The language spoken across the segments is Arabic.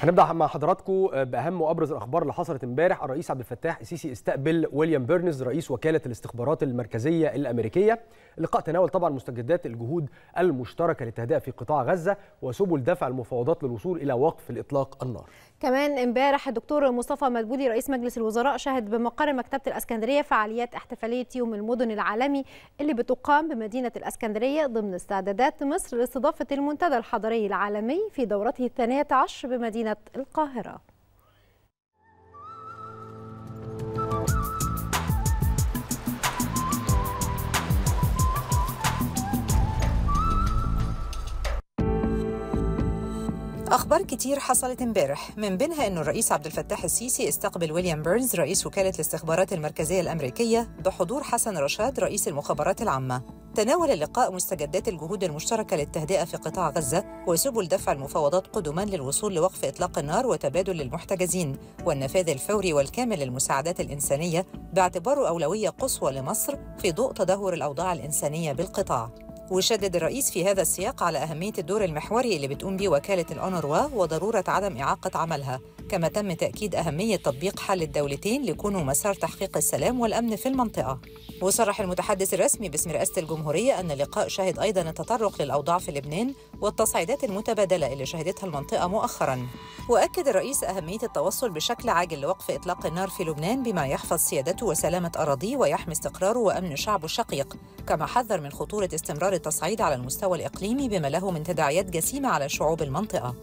هنبدأ مع حضراتكم بأهم وأبرز الأخبار اللي حصلت امبارح. الرئيس عبد الفتاح السيسي استقبل ويليام بيرنز رئيس وكالة الاستخبارات المركزية الأمريكية. اللقاء تناول طبعا مستجدات الجهود المشتركة للتهدئة في قطاع غزة وسبل دفع المفاوضات للوصول إلى وقف الإطلاق النار. كمان امبارح الدكتور مصطفى مدبولي رئيس مجلس الوزراء شهد بمقر مكتبة الإسكندرية فعاليات احتفالية يوم المدن العالمي اللي بتقام بمدينة الإسكندرية ضمن استعدادات مصر لاستضافة المنتدى الحضري العالمي في دورته الثانية عشر بمدينة القاهرة. أخبار كتير حصلت امبارح. من بينها أنه الرئيس عبد الفتاح السيسي استقبل ويليام بيرنز رئيس وكالة الاستخبارات المركزية الأمريكية بحضور حسن رشاد رئيس المخابرات العامة. تناول اللقاء مستجدات الجهود المشتركة للتهدئة في قطاع غزة وسبل دفع المفاوضات قدما للوصول لوقف إطلاق النار وتبادل المحتجزين والنفاذ الفوري والكامل للمساعدات الإنسانية باعتباره أولوية قصوى لمصر في ضوء تدهور الأوضاع الإنسانية بالقطاع. وشدد الرئيس في هذا السياق على أهمية الدور المحوري اللي بتقوم به وكالة الأونروا وضرورة عدم إعاقة عملها. كما تم تأكيد أهمية تطبيق حل الدولتين ليكونوا مسار تحقيق السلام والأمن في المنطقة. وصرح المتحدث الرسمي باسم رئاسة الجمهورية أن اللقاء شهد أيضا التطرق للأوضاع في لبنان والتصعيدات المتبادلة اللي شهدتها المنطقة مؤخرا. وأكد الرئيس أهمية التوصل بشكل عاجل لوقف إطلاق النار في لبنان بما يحفظ سيادته وسلامة أراضيه ويحمي استقراره وأمن شعبه الشقيق كما حذر من خطورة استمرار التصعيد على المستوى الإقليمي بما له من تداعيات جسيمة على شعوب المنطقة.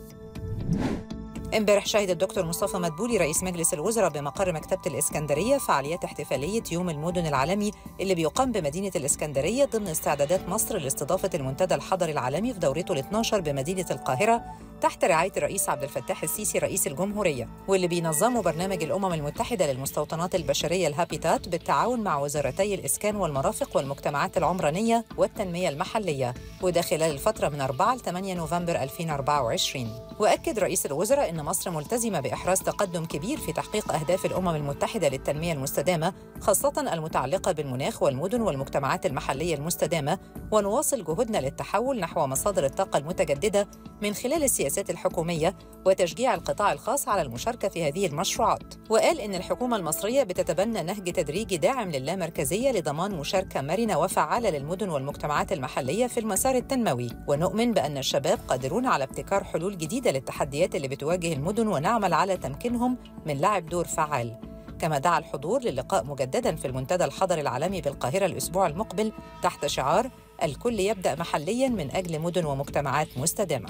امبارح شهد الدكتور مصطفى مدبولي رئيس مجلس الوزراء بمقر مكتبة الإسكندرية فعاليات احتفالية يوم المدن العالمي اللي بيقام بمدينة الإسكندرية ضمن استعدادات مصر لاستضافة المنتدى الحضري العالمي في دورته ال 12 بمدينة القاهرة تحت رعاية الرئيس عبد الفتاح السيسي رئيس الجمهورية واللي بينظمه برنامج الأمم المتحدة للمستوطنات البشرية الهابيتات بالتعاون مع وزارتي الإسكان والمرافق والمجتمعات العمرانية والتنمية المحلية وده خلال الفترة من 4 ل 8 نوفمبر 2024 وأكد رئيس الوزراء أن مصر ملتزمة بإحراز تقدم كبير في تحقيق أهداف الأمم المتحدة للتنمية المستدامة خاصة المتعلقة بالمناخ والمدن والمجتمعات المحلية المستدامة ونواصل جهودنا للتحول نحو مصادر الطاقة المتجددة من خلال السياسات الحكومية وتشجيع القطاع الخاص على المشاركة في هذه المشروعات. وقال إن الحكومة المصرية بتتبنى نهج تدريجي داعم للامركزية لضمان مشاركة مرنة وفعالة للمدن والمجتمعات المحلية في المسار التنموي. ونؤمن بأن الشباب قادرون على ابتكار حلول جديدة للتحديات اللي بتواجه المدن ونعمل على تمكينهم من لعب دور فعال. كما دعا الحضور للقاء مجددا في المنتدى الحضري العالمي بالقاهرة الأسبوع المقبل تحت شعار الكل يبدأ محليا من أجل مدن ومجتمعات مستدامة.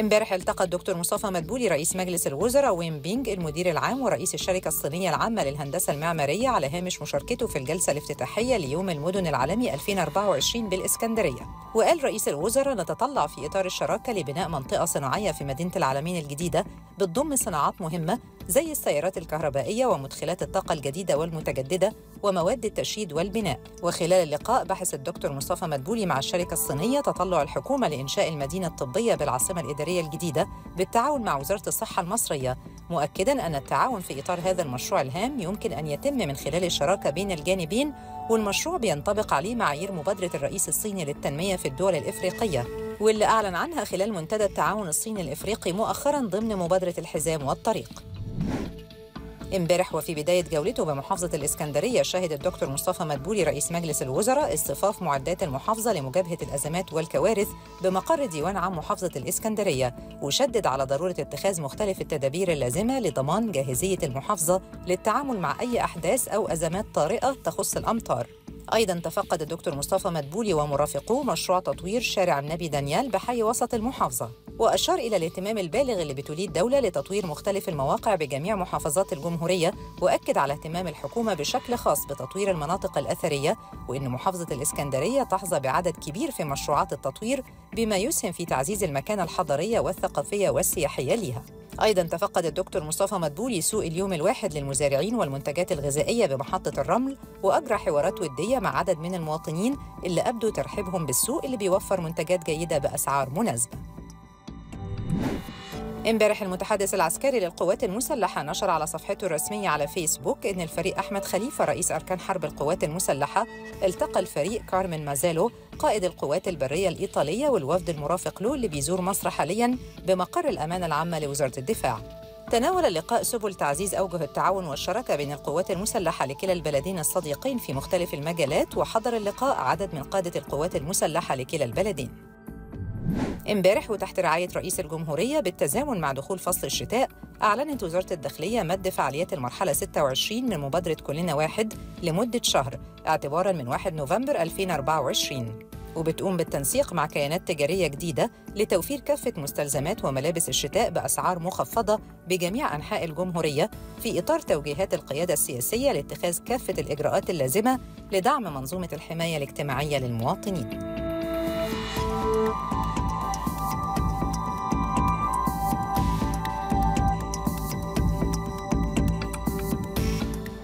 امبارح التقى الدكتور مصطفى مدبولي رئيس مجلس الوزراء وين بينج المدير العام ورئيس الشركة الصينية العامة للهندسة المعمارية على هامش مشاركته في الجلسة الافتتاحية ليوم المدن العالمي 2024 بالإسكندرية. وقال رئيس الوزراء نتطلع في إطار الشراكة لبناء منطقة صناعية في مدينة العالمين الجديدة بتضم صناعات مهمة زي السيارات الكهربائية ومدخلات الطاقة الجديدة والمتجددة ومواد التشييد والبناء. وخلال اللقاء بحث الدكتور مصطفى مدبولي مع الشركة الصينية تطلع الحكومة لإنشاء المدينة الطبية بالعاصمة الإدارية الجديدة بالتعاون مع وزارة الصحة المصرية. مؤكدا أن التعاون في إطار هذا المشروع الهام يمكن أن يتم من خلال الشراكة بين الجانبين والمشروع بينطبق عليه معايير مبادرة الرئيس الصيني للتنمية في الدول الإفريقية. واللي أعلن عنها خلال منتدى التعاون الصيني الإفريقي مؤخرا ضمن مبادرة الحزام والطريق. امبارح وفي بداية جولته بمحافظة الإسكندرية شهد الدكتور مصطفى مدبولي رئيس مجلس الوزراء اصطفاف معدات المحافظة لمجابهة الأزمات والكوارث بمقر ديوان عام محافظة الإسكندرية وشدد على ضرورة اتخاذ مختلف التدابير اللازمة لضمان جاهزية المحافظة للتعامل مع أي أحداث أو أزمات طارئة تخص الأمطار. أيضا تفقد الدكتور مصطفى مدبولي ومرافقوه مشروع تطوير شارع النبي دانيال بحي وسط المحافظة. وأشار إلى الاهتمام البالغ اللي بتوليه الدولة لتطوير مختلف المواقع بجميع محافظات الجمهورية وأكد على اهتمام الحكومة بشكل خاص بتطوير المناطق الأثرية وإن محافظة الإسكندرية تحظى بعدد كبير في مشروعات التطوير بما يسهم في تعزيز المكانة الحضارية والثقافية والسياحية لها أيضا تفقد الدكتور مصطفى مدبولي سوق اليوم الواحد للمزارعين والمنتجات الغذائية بمحطة الرمل وأجرى حوارات ودية مع عدد من المواطنين اللي أبدوا ترحيبهم بالسوق اللي بيوفر منتجات جيدة بأسعار مناسبة. امبارح المتحدث العسكري للقوات المسلحة نشر على صفحته الرسمية على فيسبوك إن الفريق أحمد خليفة رئيس أركان حرب القوات المسلحة التقى الفريق كارمن مازالو قائد القوات البرية الإيطالية والوفد المرافق له اللي بيزور مصر حالياً بمقر الأمانة العامة لوزارة الدفاع. تناول اللقاء سبل تعزيز أوجه التعاون والشراكة بين القوات المسلحة لكلا البلدين الصديقين في مختلف المجالات وحضر اللقاء عدد من قادة القوات المسلحة لكلا البلدين. امبارح وتحت رعاية رئيس الجمهورية بالتزامن مع دخول فصل الشتاء أعلنت وزارة الداخلية مد فعاليات المرحلة 26 من مبادرة كلنا واحد لمدة شهر اعتباراً من 1 نوفمبر 2024 وبتقوم بالتنسيق مع كيانات تجارية جديدة لتوفير كافة مستلزمات وملابس الشتاء بأسعار مخفضة بجميع أنحاء الجمهورية في إطار توجيهات القيادة السياسية لاتخاذ كافة الإجراءات اللازمة لدعم منظومة الحماية الاجتماعية للمواطنين.